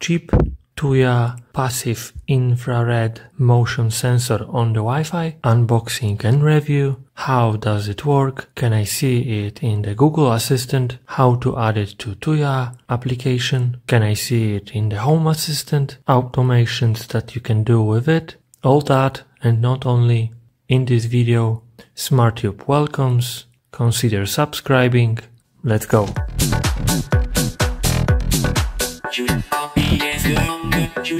cheap Tuya passive infrared motion sensor on the Wi-Fi, unboxing and review, how does it work, can I see it in the Google Assistant, how to add it to Tuya application, can I see it in the Home Assistant, automations that you can do with it, all that and not only. In this video, SmartTube welcomes, consider subscribing, let's go. Today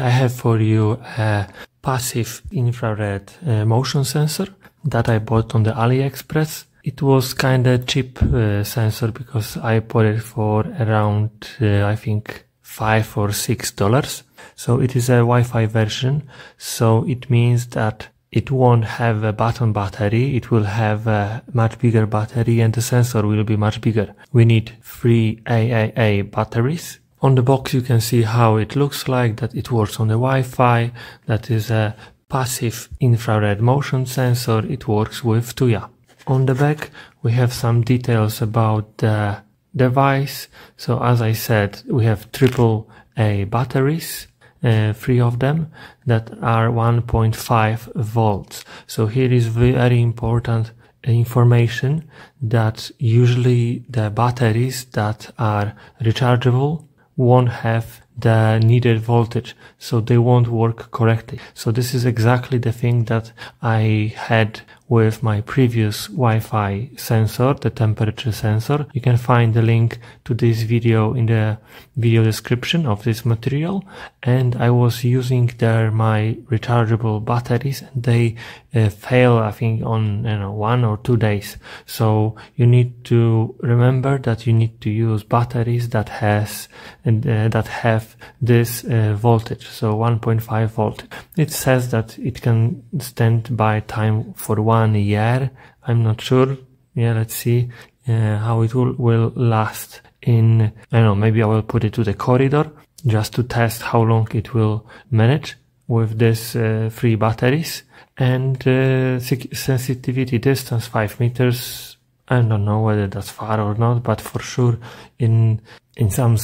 I have for you a passive infrared uh, motion sensor that I bought on the AliExpress. It was kind of cheap uh, sensor because I bought it for around uh, I think five or six dollars. So it is a Wi-Fi version. So it means that it won't have a button battery. It will have a much bigger battery and the sensor will be much bigger. We need three AAA batteries on the box you can see how it looks like, that it works on the Wi-Fi, that is a passive infrared motion sensor, it works with Tuya. On the back we have some details about the device. So as I said, we have triple A batteries, uh, three of them that are 1.5 volts. So here is very important information that usually the batteries that are rechargeable won't have the needed voltage so they won't work correctly so this is exactly the thing that i had with my previous wi-fi sensor the temperature sensor. You can find the link to this video in the video description of this material. And i was using there my rechargeable batteries and they uh, fail i think on you know one or two days. So you need to remember that you need to use batteries that has and uh, that have this uh, voltage so 1.5 volt. It says that it can stand by time for one year i'm not sure. Yeah let's see uh, how it will, will last in i don't know maybe i will put it to the corridor just to test how long it will manage with this uh, three batteries. And uh, sensitivity distance 5 meters. I don't know whether that's far or not but for sure in in some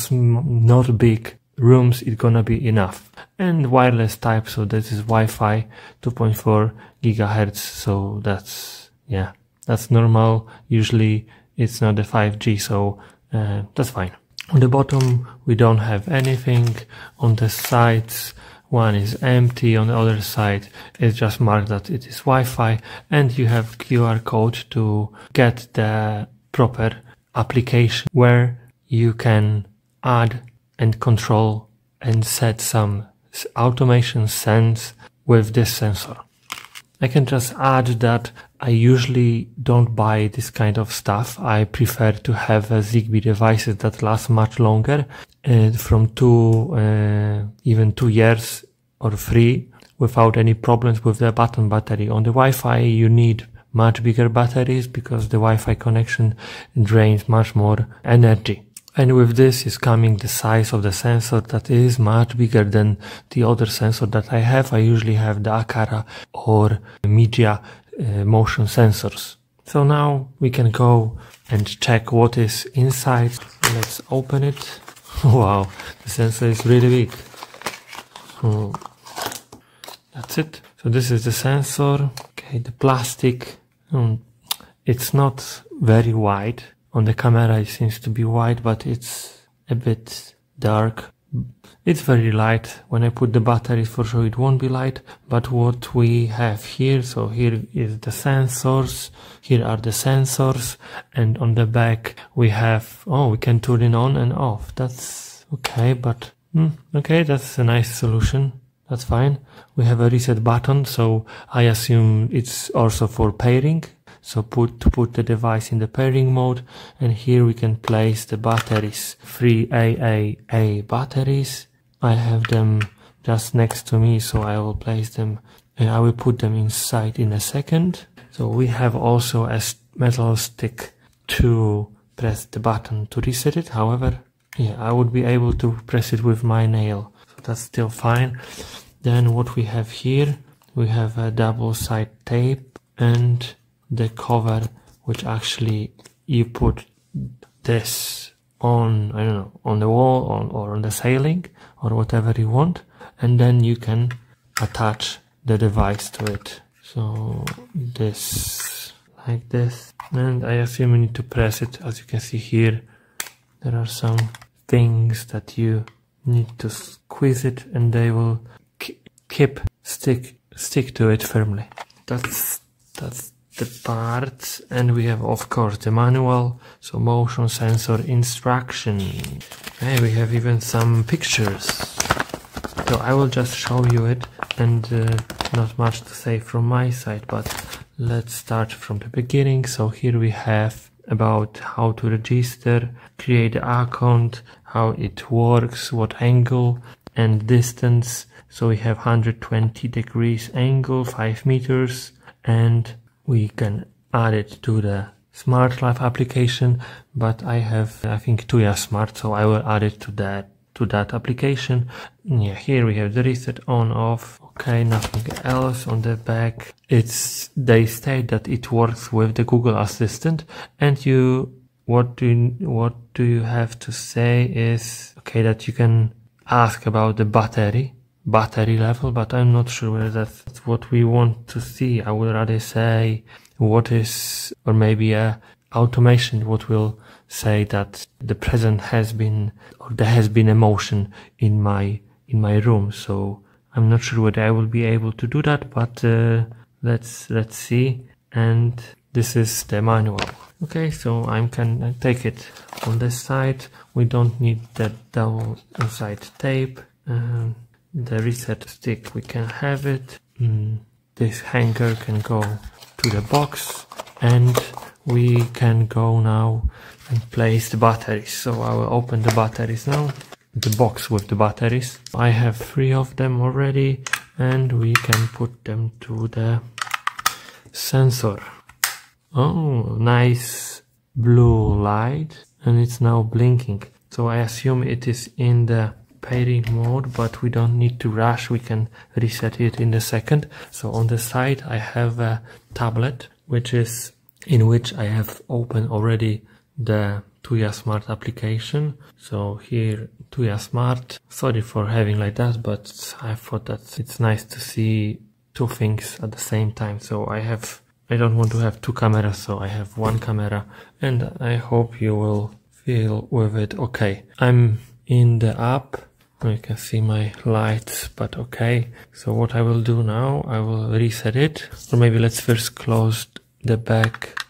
not big rooms it's gonna be enough. And wireless type so this is Wi-Fi 2.4 gigahertz so that's yeah that's normal. Usually it's not the 5G so uh, that's fine. On the bottom we don't have anything. On the sides one is empty. On the other side it's just marked that it is Wi-Fi. And you have QR code to get the proper application where you can add and control and set some automation sense with this sensor. I can just add that I usually don't buy this kind of stuff. I prefer to have a Zigbee devices that last much longer, from two, uh, even two years or three without any problems with the button battery. On the Wi-Fi, you need much bigger batteries because the Wi-Fi connection drains much more energy. And with this is coming the size of the sensor that is much bigger than the other sensor that I have. I usually have the Aqara or Mijia uh, motion sensors. So now we can go and check what is inside. Let's open it. wow, the sensor is really big. Hmm. That's it. So this is the sensor. Okay, the plastic. Um, it's not very wide on the camera it seems to be white, but it's a bit dark. It's very light. When I put the batteries for sure it won't be light. But what we have here, so here is the sensors. Here are the sensors. And on the back we have, oh, we can turn it on and off. That's okay, but hmm, okay, that's a nice solution. That's fine. We have a reset button, so I assume it's also for pairing so put to put the device in the pairing mode and here we can place the batteries. Three AAA batteries. I have them just next to me so I will place them and I will put them inside in a second. So we have also a metal stick to press the button to reset it. However yeah I would be able to press it with my nail. So that's still fine. Then what we have here we have a double side tape and the cover which actually you put this on I don't know on the wall on, or on the ceiling or whatever you want and then you can attach the device to it. So this like this and I assume you need to press it. As you can see here there are some things that you need to squeeze it and they will keep stick stick to it firmly. That's that's the parts and we have of course the manual so motion sensor instruction. And we have even some pictures. So I will just show you it and uh, not much to say from my side but let's start from the beginning. So here we have about how to register create account how it works what angle and distance. So we have 120 degrees angle 5 meters and we can add it to the smart life application but I have I think Tuya smart so I will add it to that to that application. Yeah here we have the reset on off. Okay nothing else on the back. It's they state that it works with the Google Assistant and you what do you, what do you have to say is okay that you can ask about the battery battery level, but I'm not sure whether that's what we want to see. I would rather say what is, or maybe a automation, what will say that the present has been, or there has been emotion in my, in my room. So I'm not sure whether I will be able to do that, but, uh, let's, let's see. And this is the manual. Okay, so I can take it on this side. We don't need that double side tape. Um, the reset stick we can have it. Mm, this hanger can go to the box and we can go now and place the batteries. So I will open the batteries now the box with the batteries. I have three of them already and we can put them to the sensor. Oh nice blue light and it's now blinking. So I assume it is in the pairing mode but we don't need to rush. We can reset it in a second. So on the side I have a tablet which is in which I have opened already the Tuya Smart application. So here Tuya Smart. Sorry for having like that but I thought that it's nice to see two things at the same time. So I have I don't want to have two cameras so I have one camera and I hope you will feel with it okay. I'm in the app you can see my lights but okay. So what I will do now I will reset it. Or maybe let's first close the back.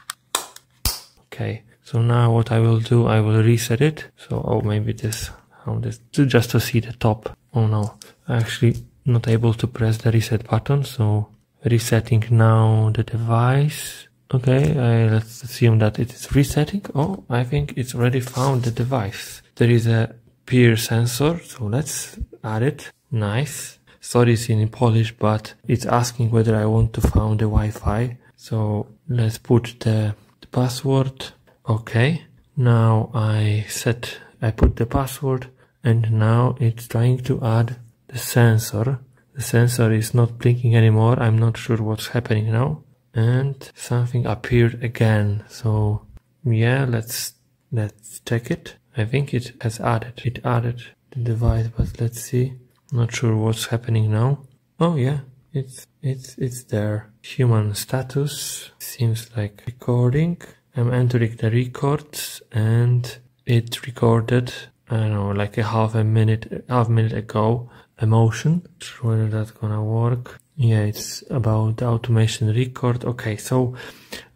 Okay. So now what I will do I will reset it. So oh maybe this how this just to see the top. Oh no. Actually not able to press the reset button so resetting now the device. Okay I, let's assume that it is resetting. Oh I think it's already found the device. There is a PIR sensor. So let's add it. Nice. Sorry it's in Polish, but it's asking whether I want to find the Wi-Fi. So let's put the, the password. Okay. Now I set, I put the password and now it's trying to add the sensor. The sensor is not blinking anymore. I'm not sure what's happening now. And something appeared again. So yeah, let's, let's check it. I think it has added. It added the device, but let's see. Not sure what's happening now. Oh yeah, it's it's it's there. Human status seems like recording. I'm entering the records and it recorded I don't know like a half a minute half minute ago emotion. Sure whether that's gonna work. Yeah, it's about the automation record. Okay, so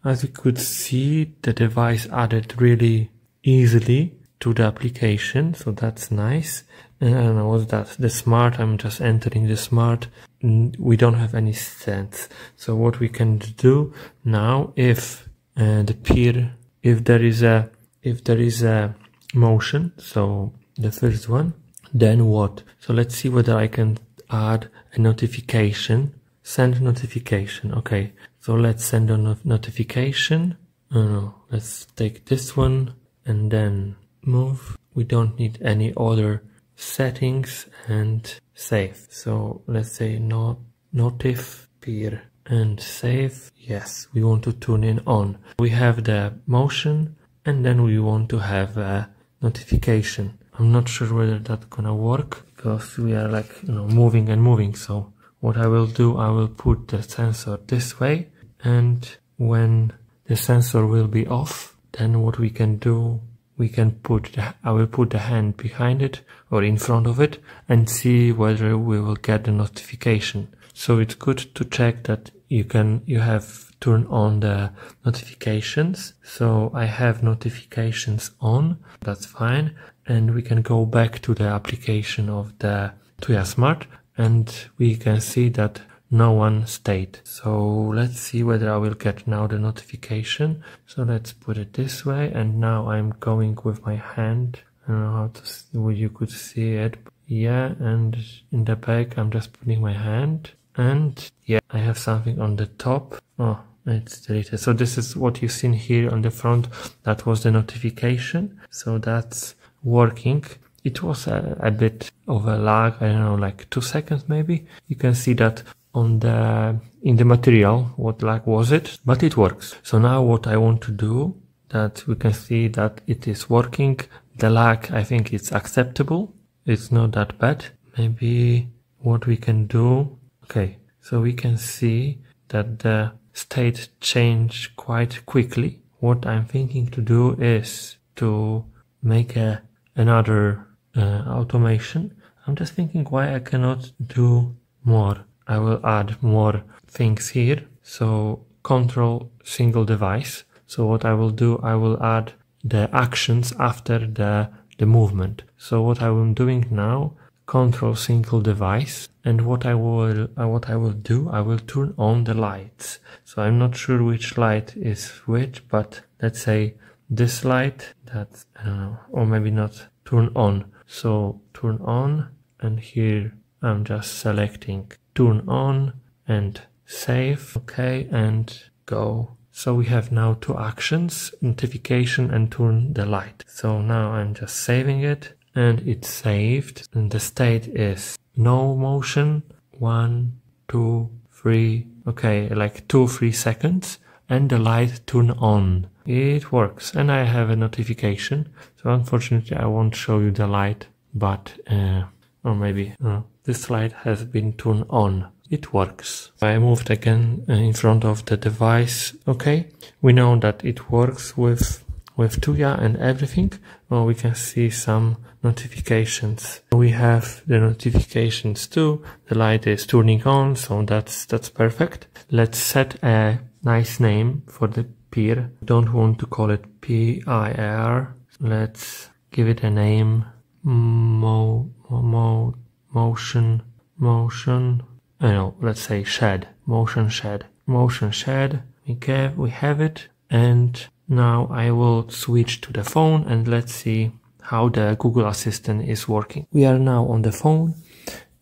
as you could see, the device added really easily to the application so that's nice. And what's that? The smart i'm just entering the smart. We don't have any sense. So what we can do now if uh, the PIR if there is a if there is a motion so the first one then what? So let's see whether i can add a notification. Send notification okay. So let's send a no notification. Oh no let's take this one and then move. We don't need any other settings and save. So let's say not notif PIR and save. Yes, we want to tune in on. We have the motion and then we want to have a notification. I'm not sure whether that's gonna work because we are like, you know, moving and moving. So what I will do, I will put the sensor this way and when the sensor will be off, then what we can do, we can put, I will put the hand behind it or in front of it and see whether we will get the notification. So it's good to check that you can, you have turned on the notifications. So I have notifications on, that's fine. And we can go back to the application of the Tuya Smart and we can see that no one stayed. So let's see whether I will get now the notification. So let's put it this way. And now I'm going with my hand. I don't know how to see, well, you could see it. Yeah. And in the back, I'm just putting my hand and yeah, I have something on the top. Oh, it's deleted. So this is what you've seen here on the front. That was the notification. So that's working. It was a, a bit of a lag. I don't know, like two seconds maybe. You can see that on the in the material what lag was it but it works. So now what i want to do that we can see that it is working. The lag i think it's acceptable. It's not that bad. Maybe what we can do okay so we can see that the state changed quite quickly. What i'm thinking to do is to make a another uh, automation. I'm just thinking why i cannot do more I will add more things here. So control single device. So what I will do, I will add the actions after the, the movement. So what I am doing now, control single device. And what I will, uh, what I will do, I will turn on the lights. So I'm not sure which light is which, but let's say this light that, know, or maybe not turn on. So turn on and here I'm just selecting turn on and save. Okay, and go. So we have now two actions, notification and turn the light. So now I'm just saving it and it's saved and the state is no motion. One, two, three. Okay, like two, three seconds and the light turn on. It works and I have a notification. So unfortunately I won't show you the light, but, uh, or maybe, uh, this light has been turned on. It works. I moved again uh, in front of the device. Okay, we know that it works with with Tuya and everything. Well, we can see some notifications. We have the notifications too. The light is turning on, so that's that's perfect. Let's set a nice name for the PIR. Don't want to call it PIR. Let's give it a name. Mo, mo, motion, motion, oh, I know, let's say shed, motion shed, motion shed. Okay, we have it. And now I will switch to the phone and let's see how the Google Assistant is working. We are now on the phone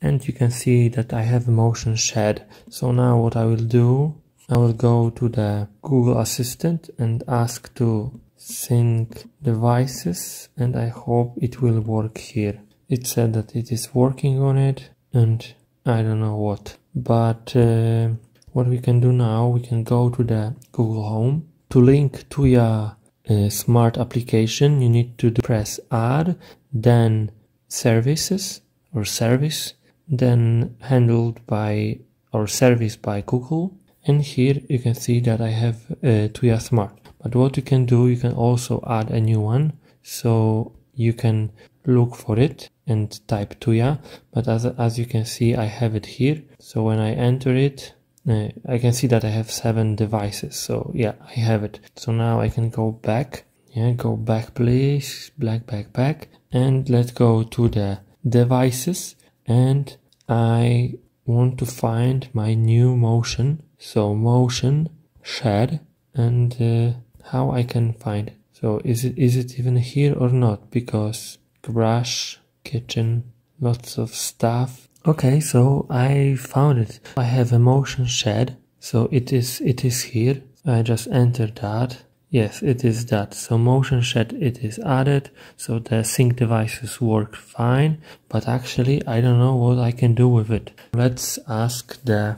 and you can see that I have motion shed. So now what I will do, I will go to the Google Assistant and ask to sync devices and I hope it will work here it said that it is working on it and I don't know what. But uh, what we can do now, we can go to the Google Home. To link to your uh, smart application, you need to press add, then services or service, then handled by or service by Google. And here you can see that I have uh, Tuya Smart. But what you can do, you can also add a new one. So you can look for it and type Tuya. But as, as you can see I have it here. So when I enter it uh, I can see that I have seven devices. So yeah I have it. So now I can go back. Yeah go back please. Back back back. And let's go to the devices. And I want to find my new motion. So motion shed and uh, how I can find it. So is it is it even here or not? Because garage kitchen, lots of stuff. Okay, so I found it. I have a motion shed, so it is it is here. I just entered that. Yes, it is that. So motion shed it is added, so the sync devices work fine, but actually I don't know what I can do with it. Let's ask the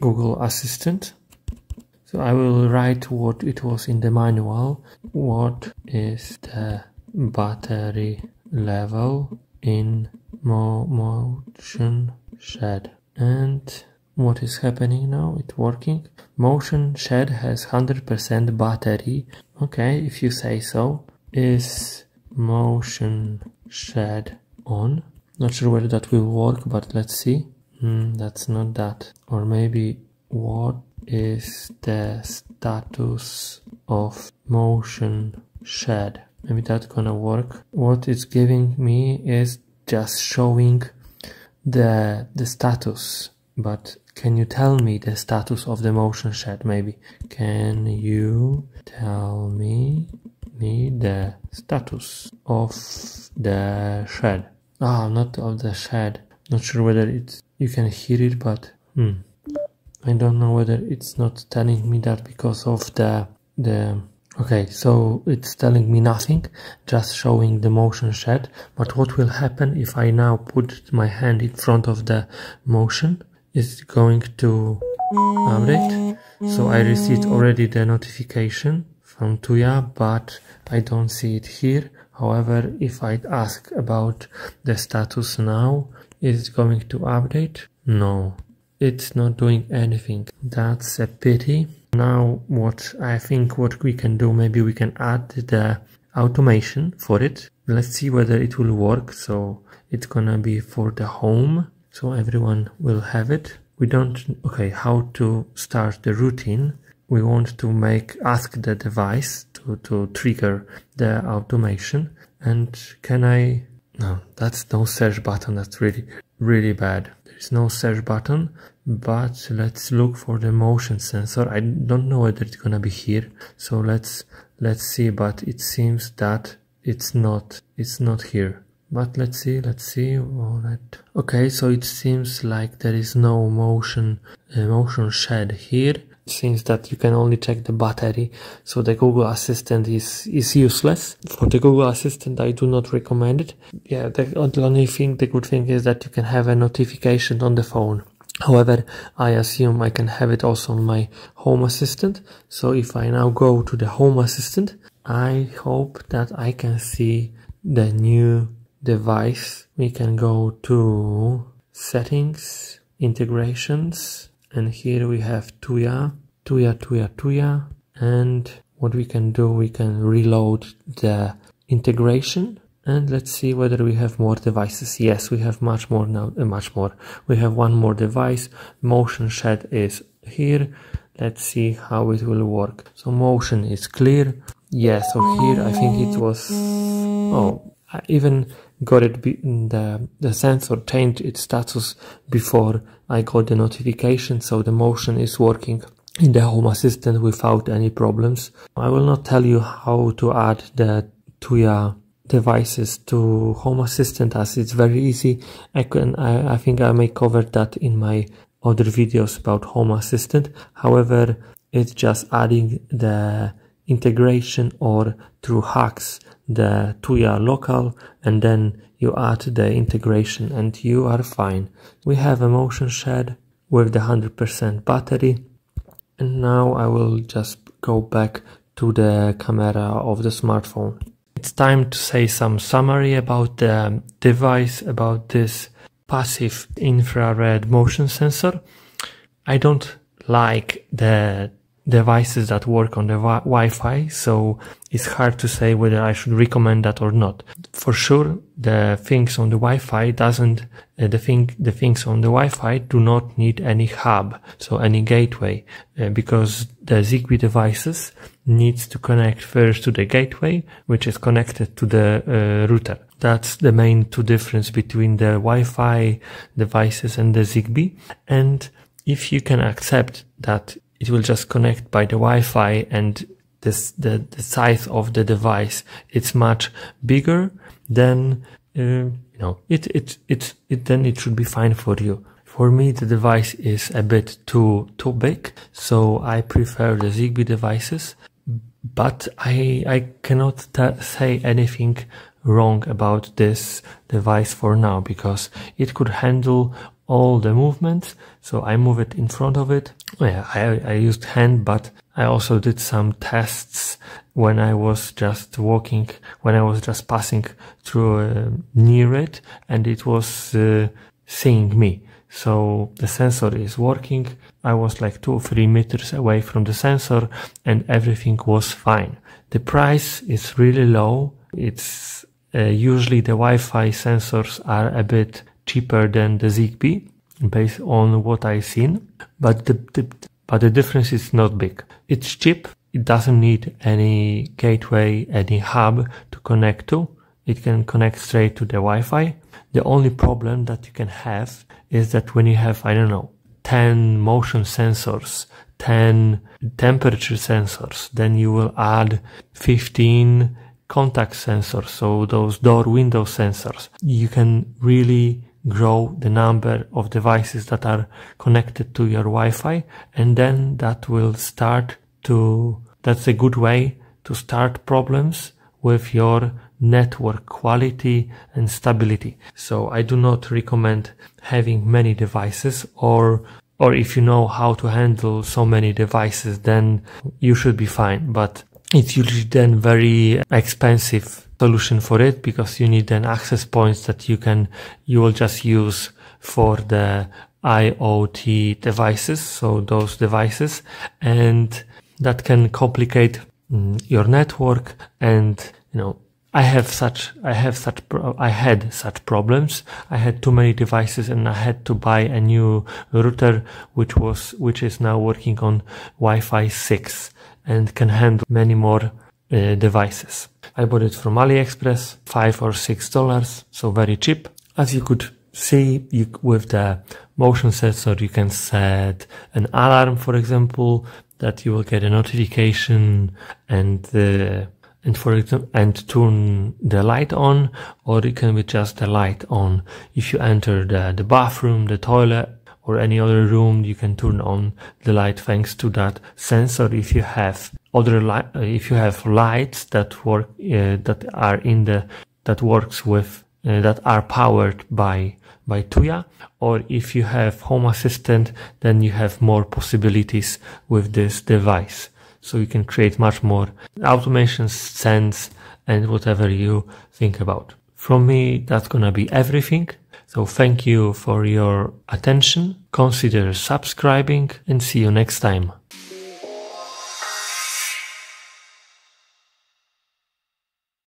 Google Assistant. So I will write what it was in the manual. What is the battery level in Mo Motion Shed? And what is happening now? It's working. Motion Shed has 100% battery. Okay, if you say so. Is Motion Shed on? Not sure whether that will work, but let's see. Hmm, that's not that. Or maybe what is the status of motion shed? Maybe that's gonna work. What it's giving me is just showing the the status. But can you tell me the status of the motion shed? Maybe can you tell me me the status of the shed? Ah, not of the shed. Not sure whether it's you can hear it, but hmm. I don't know whether it's not telling me that because of the the okay so it's telling me nothing just showing the motion shed. But what will happen if I now put my hand in front of the motion? Is going to update? So I received already the notification from Tuya but I don't see it here. However if I ask about the status now is it going to update? No it's not doing anything. That's a pity now what i think what we can do maybe we can add the automation for it. Let's see whether it will work. So it's gonna be for the home so everyone will have it. We don't okay how to start the routine. We want to make ask the device to, to trigger the automation. And can i no that's no search button. That's really really bad. There's no search button but let's look for the motion sensor. I don't know whether it's gonna be here so let's let's see but it seems that it's not it's not here. But let's see let's see all right okay so it seems like there is no motion uh, motion shed here. Seems that you can only check the battery so the google assistant is is useless. For the google assistant i do not recommend it. Yeah the only thing the good thing is that you can have a notification on the phone however i assume i can have it also on my home assistant. So if i now go to the home assistant i hope that i can see the new device. We can go to settings integrations and here we have Tuya, Tuya, Tuya, Tuya. And what we can do we can reload the integration and let's see whether we have more devices. Yes we have much more now uh, much more. We have one more device. Motion shed is here. Let's see how it will work. So motion is clear. Yes so here i think it was oh I even got it the the sensor changed its status before I got the notification. So the motion is working in the home assistant without any problems. I will not tell you how to add the Tuya devices to home assistant as it's very easy I can I, I think I may cover that in my other videos about home assistant however it's just adding the integration or through HACS the Tuya local and then you add the integration and you are fine. We have a motion shed with the 100% battery and now I will just go back to the camera of the smartphone. It's time to say some summary about the device, about this passive infrared motion sensor. I don't like the devices that work on the Wi-Fi, so it's hard to say whether I should recommend that or not. For sure, the things on the Wi-Fi doesn't, uh, the thing, the things on the Wi-Fi do not need any hub, so any gateway, uh, because the Zigbee devices needs to connect first to the gateway, which is connected to the uh, router. That's the main two difference between the Wi-Fi devices and the Zigbee. And if you can accept that it will just connect by the Wi-Fi and this, the, the size of the device, it's much bigger, then, uh, you know, it, it, it, it, then it should be fine for you. For me, the device is a bit too, too big, so I prefer the Zigbee devices, but I, I cannot say anything wrong about this device for now because it could handle all the movements. So I move it in front of it. Yeah, I, I used hand, but I also did some tests when I was just walking, when I was just passing through uh, near it and it was uh, seeing me. So the sensor is working. I was like two or three meters away from the sensor and everything was fine. The price is really low. It's uh, usually the Wi-Fi sensors are a bit cheaper than the Zigbee based on what I've seen, but the, the but the difference is not big. It's cheap. It doesn't need any gateway, any hub to connect to. It can connect straight to the Wi-Fi. The only problem that you can have is that when you have, I don't know, 10 motion sensors, 10 temperature sensors, then you will add 15 contact sensors, so those door window sensors. You can really grow the number of devices that are connected to your Wi-Fi and then that will start to, that's a good way to start problems with your network quality and stability. So I do not recommend having many devices or or if you know how to handle so many devices then you should be fine but it's usually then very expensive solution for it because you need then access points that you can you will just use for the IoT devices so those devices and that can complicate mm, your network and you know I have such, I have such, I had such problems. I had too many devices and I had to buy a new router, which was, which is now working on Wi-Fi 6 and can handle many more uh, devices. I bought it from AliExpress, five or six dollars, so very cheap. As you could see, you, with the motion sensor, you can set an alarm, for example, that you will get a notification and uh, and for example, and turn the light on, or it can be just the light on. If you enter the, the bathroom, the toilet, or any other room, you can turn on the light thanks to that sensor. If you have other uh, if you have lights that work, uh, that are in the, that works with, uh, that are powered by, by Tuya, or if you have Home Assistant, then you have more possibilities with this device so you can create much more automation sense and whatever you think about. From me, that's gonna be everything. So thank you for your attention. Consider subscribing and see you next time.